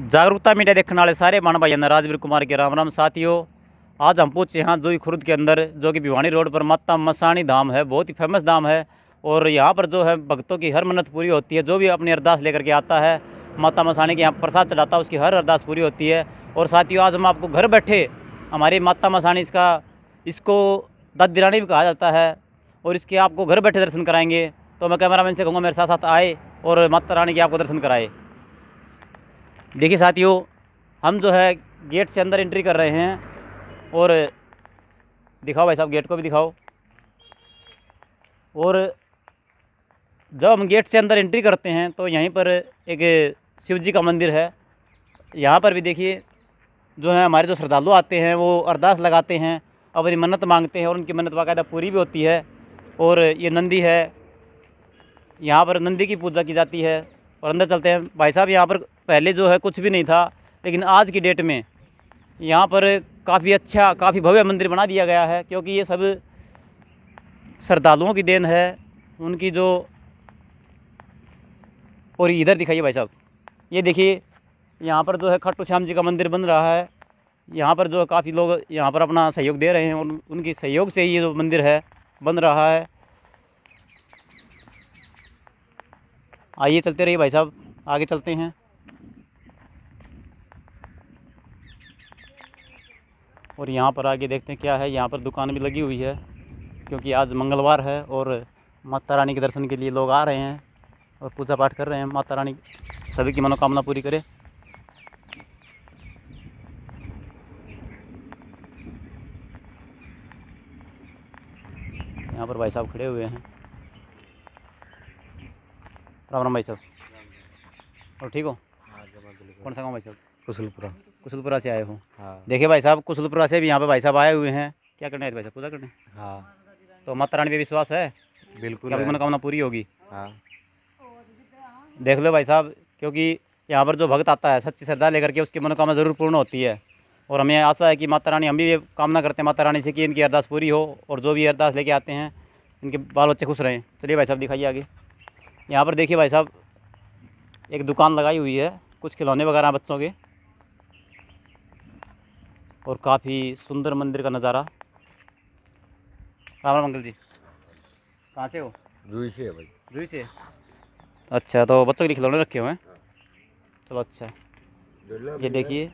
जागरूकता मीडिया देखने वाले सारे मान भाई राजवीर कुमार के राम राम साथियों, आज हम पूछे यहाँ जोई खुर्द के अंदर, जो कि भिवानी रोड पर माता मसानी धाम है, बहुत ही फ़ेमस धाम है, और यहाँ पर जो है भक्तों की हर मन्नत पूरी होती है, जो भी अपनी अरदास लेकर के आता है, माता मसानी के यहाँ प्रसाद चढ़ाता है, उसकी हर अरदास पूरी होती है, और साथियों, आज हम आपको घर बैठे हमारी माता मसानी इसका, इसको दादिरानी भी कहा जाता है, और इसके आपको घर बैठे दर्शन कराएँगे तो मैं कैमरामैन से कहूँगा मेरे साथ साथ आए, और माता रानी के आपको दर्शन कराए। देखिए साथियों, हम जो है गेट से अंदर एंट्री कर रहे हैं और दिखाओ भाई साहब, गेट को भी दिखाओ। और जब हम गेट से अंदर एंट्री करते हैं तो यहीं पर एक शिव जी का मंदिर है। यहाँ पर भी देखिए, जो है हमारे जो श्रद्धालु आते हैं, वो अरदास लगाते हैं, अपनी मन्नत मांगते हैं और उनकी मन्नत बाकायदा पूरी भी होती है। और ये नंदी है। यहाँ पर नंदी की पूजा की जाती है। और अंदर चलते हैं। भाई साहब, यहाँ पर पहले जो है कुछ भी नहीं था, लेकिन आज की डेट में यहाँ पर काफ़ी अच्छा काफ़ी भव्य मंदिर बना दिया गया है, क्योंकि ये सब श्रद्धालुओं की देन है। उनकी जो और इधर दिखाइए भाई साहब। ये देखिए, यहाँ पर जो है खट्टू श्याम जी का मंदिर बन रहा है। यहाँ पर जो है काफ़ी लोग यहाँ पर अपना सहयोग दे रहे हैं, और उनकी सहयोग से ये जो मंदिर है, बन रहा है। आइए चलते रहिए भाई साहब, आगे चलते हैं। और यहाँ पर आगे देखते हैं क्या है, यहाँ पर दुकान भी लगी हुई है, क्योंकि आज मंगलवार है और माता रानी के दर्शन के लिए लोग आ रहे हैं और पूजा पाठ कर रहे हैं। माता रानी सभी की मनोकामना पूरी करे। यहाँ पर भाई साहब खड़े हुए हैं। राम राम भाई साहब। और ठीक हो? कौन सा गाँव भाई साहब? कुशलपुरा कुशलपुरा से आए हो। हाँ। देखिए भाई साहब कुशलपुरा से भी यहाँ पे भाई साहब आए हुए हैं। क्या करने थे भाई साहब? पूजा करने? हाँ। तो माता रानी पे विश्वास है? बिल्कुल है। मनोकामना पूरी होगी? हाँ। देख लो भाई साहब क्योंकि यहाँ पर जो भक्त आता है सच्ची श्रद्धा लेकर के उसकी मनोकामना ज़रूर पूर्ण होती है। और हमें आशा है कि माता रानी हम भी कामना करते हैं माता रानी से कि इनकी अरदास पूरी हो और जो भी अरदास लेके आते हैं इनके बाल बच्चे खुश रहें। चलिए भाई साहब दिखाइए आगे। यहाँ पर देखिए भाई साहब एक दुकान लगाई हुई है कुछ खिलौने वगैरह हैं बच्चों के। और काफ़ी सुंदर मंदिर का नज़ारा। राम राम अंकल जी। कहाँ से हो? रुई से भाई। रुई से? अच्छा तो बच्चों के लिए खिलौने रखे हुए हैं। चलो अच्छा। ये देखिए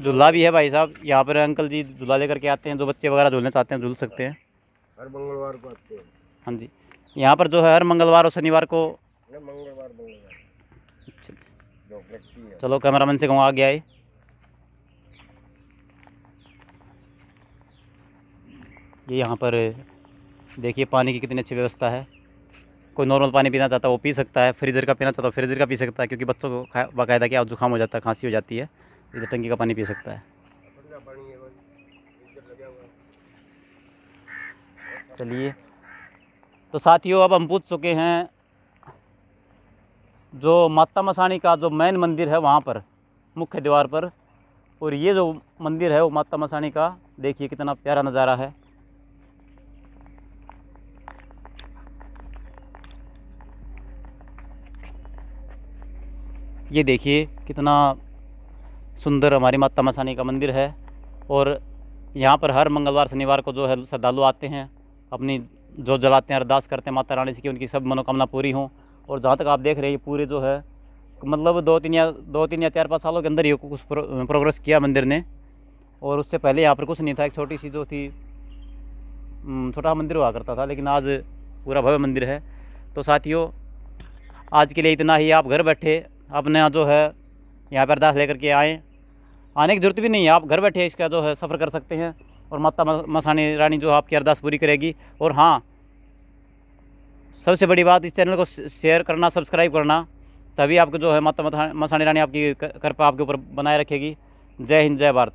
झूला भी है भाई साहब। यहाँ पर अंकल जी झूला लेकर के आते हैं जो बच्चे वगैरह झूलना चाहते हैं झूल सकते हैं। हर मंगलवार को आते हैं। हाँ जी। यहाँ पर जो है हर मंगलवार और शनिवार को मंगलवार है। चलो कैमरामैन से कहूँ आगे आए। ये यहाँ पर देखिए पानी की कितनी अच्छी व्यवस्था है। कोई नॉर्मल पानी पीना चाहता है वो पी सकता है। फ्रीजर का पीना चाहता है फ्रीजर का पी सकता है क्योंकि बच्चों को बाकायदा क्या जुकाम हो जाता है खांसी हो जाती है। इधर टंकी का पानी पी सकता है। है है। चलिए। तो साथियों, अब हम पूछ चुके हैं जो माता मसानी का जो मेन मंदिर है वहाँ पर, मुख्य द्वार पर, और ये जो मंदिर है वो माता मसानी का, देखिए कितना प्यारा नज़ारा है। ये देखिए कितना सुंदर हमारी माता मसानी का मंदिर है, और यहाँ पर हर मंगलवार, शनिवार को जो है श्रद्धालु आते हैं अपनी जो जलाते हैं अरदास करते हैं माता रानी से कि उनकी सब मनोकामना पूरी हों। और जहाँ तक आप देख रहे हैं पूरे जो है मतलब दो तीन या दो तीन या चार पाँच सालों के अंदर ही कुछ प्रो, प्रोग्रेस किया मंदिर ने। और उससे पहले यहाँ पर कुछ नहीं था एक छोटी सी जो थी छोटा मंदिर हुआ करता था लेकिन आज पूरा भव्य मंदिर है। तो साथियों आज के लिए इतना ही आप घर बैठे अपने जो है यहाँ पर अरदास लेकर के आएँ। आने की ज़रूरत भी नहीं है आप घर बैठे इसका जो है सफ़र कर सकते हैं। और माता मसानी रानी जो आपकी अरदास पूरी करेगी। और हाँ सबसे बड़ी बात इस चैनल को शेयर करना, सब्सक्राइब करना, तभी आपको जो है माता मसानी रानी आपकी कृपा आपके ऊपर बनाए रखेगी। जय हिंद, जय भारत।